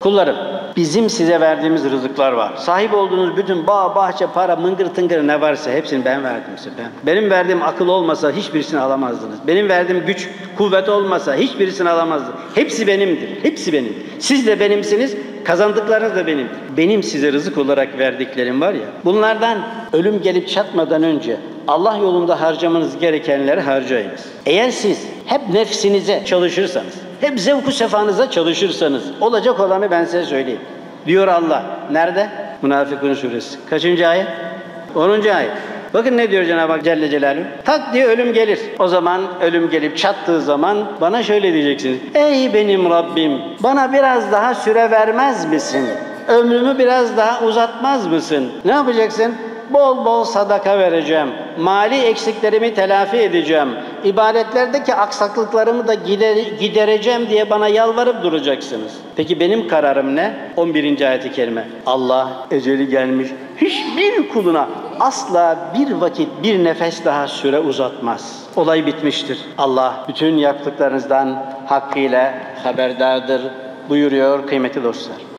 Kullarım, bizim size verdiğimiz rızıklar var. Sahip olduğunuz bütün bağ, bahçe, para, mıngır tıngır ne varsa hepsini ben verdim size. Ben. Benim verdiğim akıl olmasa hiçbirisini alamazdınız. Benim verdiğim güç, kuvvet olmasa hiçbirisini alamazdınız. Hepsi benimdir. Hepsi benim. Siz de benimsiniz, kazandıklarınız da benimdir. Benim size rızık olarak verdiklerim var ya, bunlardan ölüm gelip çatmadan önce Allah yolunda harcamanız gerekenleri harcayınız. Eğer siz hep nefsinize çalışırsanız, hep zevku sefanıza çalışırsanız olacak olanı ben size söyleyeyim. Diyor Allah. Nerede? Münafıkun suresi. Kaçıncı ayet? 10. ayet. Bakın ne diyor Cenab-ı Hak Celle Celaluhu. Tak diye ölüm gelir. O zaman ölüm gelip çattığı zaman bana şöyle diyeceksiniz. Ey benim Rabbim bana biraz daha süre vermez misin? Ömrümü biraz daha uzatmaz mısın? Ne yapacaksın? Bol bol sadaka vereceğim. Mali eksiklerimi telafi edeceğim. İbadetlerdeki aksaklıklarımı da gider, gidereceğim diye bana yalvarıp duracaksınız. Peki benim kararım ne? 11. ayet-i kerime. Allah eceli gelmiş hiçbir kuluna asla bir vakit bir nefes daha süre uzatmaz. Olay bitmiştir. Allah bütün yaptıklarınızdan hakkıyla haberdardır buyuruyor kıymetli dostlar.